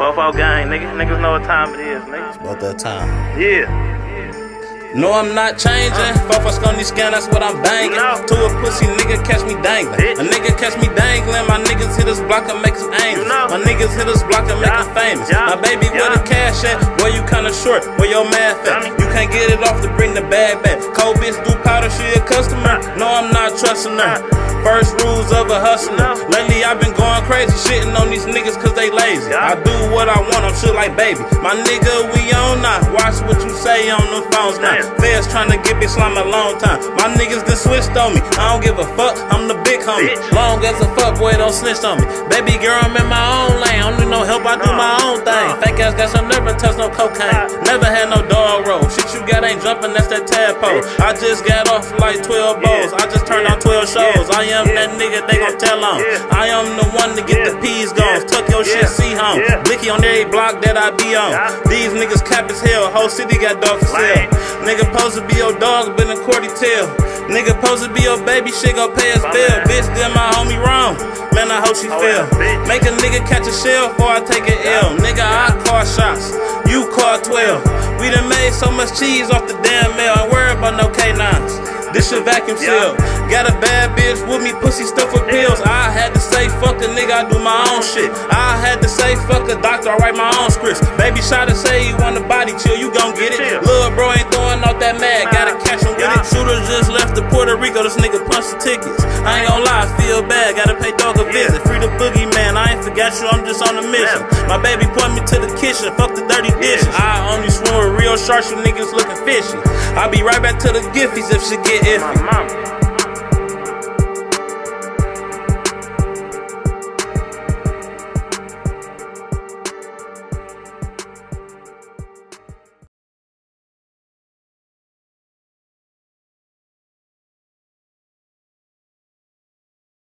Fofo gang, nigga. Niggas know what time it is, nigga. It's about that time. Yeah. No, I'm not changing. Fofo scone scan, that's what I'm banging. No. To a pussy nigga catch me dangling. Bitch. A nigga catch me dangling. My niggas hit us block and make us angry. You know. My niggas hit us block and make Yeah. us famous. Yeah. My baby, where Yeah. the cash at? Boy, you kinda short. Where your math at? You can't get it off to bring the bag back. Cold bitch do powder, she a customer. No, I'm not trusting her. First rules of a hustler. Lately, I've been going crazy, shitting on these niggas cause they lazy. I do what I want, I'm shit like baby. My nigga, we on now. Watch what you say on the phones now. Feds tryna get me slime a long time. My niggas done switched on me. I don't give a fuck, I'm the big homie. Long as a fuck boy don't snitch on me. Baby girl, I'm in my own lane. I don't need no help, I do my own thing. Ass got some never touch no cocaine. Never had no dog roll. Shit you got ain't jumping, that's that tadpole. I just got off like 12 bowls. I just turned on 12 shows. I am that nigga they gon' tell on. I am the one to get the peas gone. Tuck your shit, see home. Blicky on every block that I be on. These niggas cap as hell. Whole city got dog for sale. Nigga supposed to be your dog, been a cordy tail. Nigga supposed to be your baby, shit gon' pay his bill. Bitch did my homie wrong. Man, I hope she Oh, feel. Make a nigga catch a shell before I take an L. Nigga, I We done made so much cheese off the damn mail. Ain't worried about no canines. This shit vacuum seal. Got a bad bitch with me, pussy stuff with pills. I had to say, fuck a nigga, I do my own shit. I had to say, fuck a doctor, I write my own scripts. Baby shot to say you want a body chill, you gon' get it. Lil' bro ain't throwing off that mad, gotta catch him with it. Shooter just left to Puerto Rico, this nigga punched the tickets. I ain't gon' lie, I feel bad, gotta dog a visit. Free the boogie man, I ain't forgot you, I'm just on a mission. My baby point me to the kitchen, fuck the dirty dishes. I only swim with real sharks, you niggas looking fishy. I'll be right back to the giffies if she get My iffy. mama.